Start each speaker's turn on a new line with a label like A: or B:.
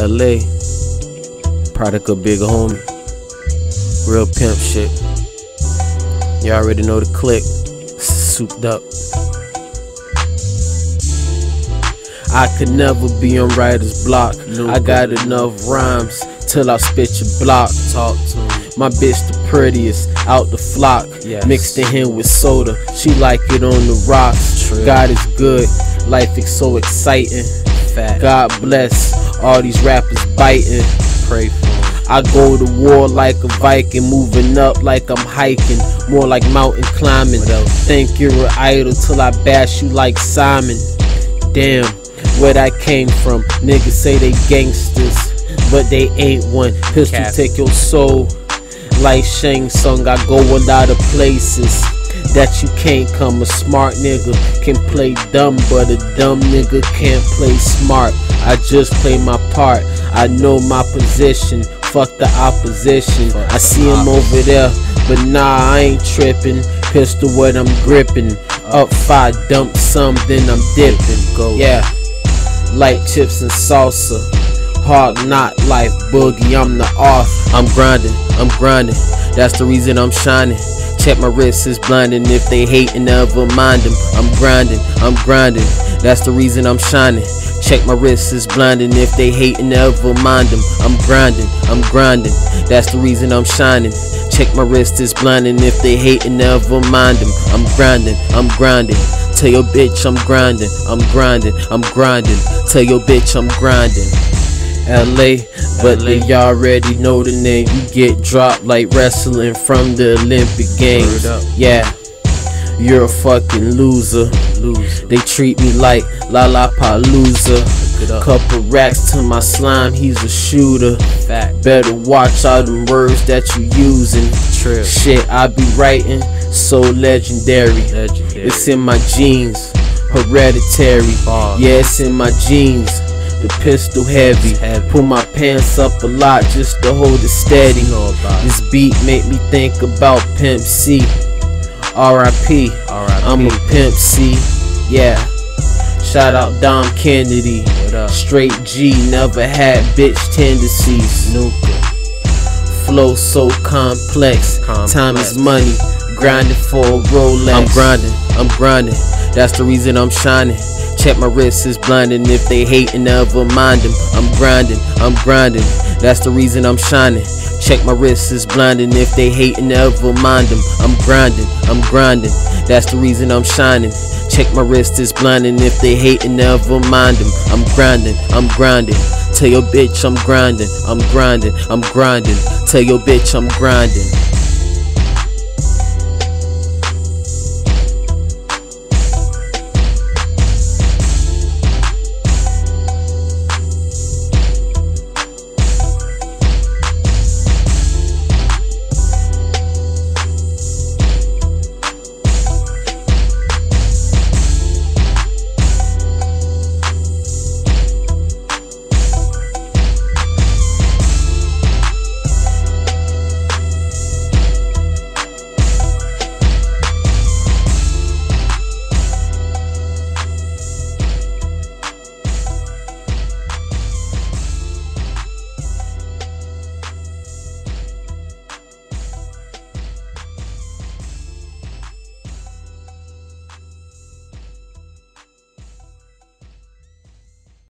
A: Ele. Product of Big Homie. Real pimp shit. Y'all already know the click. Soop'ed Up. I could never be on writer's block. I got enough rhymes till I spit your block.
B: Talk to me.
A: My bitch the prettiest out the flock.
B: Yes.
A: Mixed in here with soda. She like it on the rocks.
B: True.
A: God is good. Life is so exciting. God bless all these rappers biting.
B: Pray for.
A: I go to war like a Viking, moving up like I'm hiking, more like mountain climbing. Think you're an idol till I bash you like Simon. Damn, where I came from. Niggas say they gangsters, but they ain't one. Pistol
B: Cap.
A: take your soul. Like Shang Tsung, I go a lot of places that you can't come. A smart nigga can play dumb, but a dumb nigga can't play smart. I just play my part. I know my position. Fuck the opposition. I see him over there, but nah, I ain't tripping. Pistol what I'm gripping. Up five, dump some, then I'm dipping.
B: Go.
A: Yeah, like chips and salsa. Hard not life, boogie. I'm the off. I'm grinding, I'm grinding. That's the reason I'm shining. Check my wrist is blinding. If they hating, never mind them. I'm grinding, I'm grinding. That's the reason I'm shining. Check my wrist is blinding. If they hating, never mind them. I'm grinding, I'm grinding. That's the reason I'm shining. Check my wrist is blinding. If they hating, never mind them. I'm grinding, I'm grinding. Tell your bitch I'm grinding, I'm grinding, I'm grinding. Tell your bitch I'm grinding. Ele, but
B: Ele.
A: they already know the name. You get dropped like wrestling from the Olympic Games. Yeah, you're a fucking loser.
B: Lose.
A: They treat me like Lollapalooza.
B: Look it up.
A: Couple racks to my slime, he's a shooter.
B: Fat.
A: Better watch all them words that you using.
B: Trip.
A: Shit, I be writing so legendary.
B: Legendary.
A: It's in my genes, hereditary.
B: Bars.
A: Yeah, it's in my genes. The pistol heavy. Pull my pants up a lot just to hold it steady. This beat make me think about Pimp C. R.I.P.
B: R.I.P.
A: I'm a Pimp C. Yeah. Shout out Dom Kennedy.
B: What up?
A: Straight G, never had bitch tendencies. Flow so complex.
B: Complex.
A: Time is money. Grinding for a Rolex. I'm grinding, I'm grinding. That's the reason I'm shining. Check my wrist is blinding. If they hating, never mind them. I'm grinding, I'm grinding. That's the reason I'm shining. Check my wrist is blinding. If they hating, never mind them. I'm grinding, I'm grinding. That's the reason I'm shining. Check my wrist is blinding. If they hating, never mind them. I'm grinding, I'm grinding. Tell your bitch I'm grinding, I'm grinding, I'm grinding. Tell your bitch I'm grinding.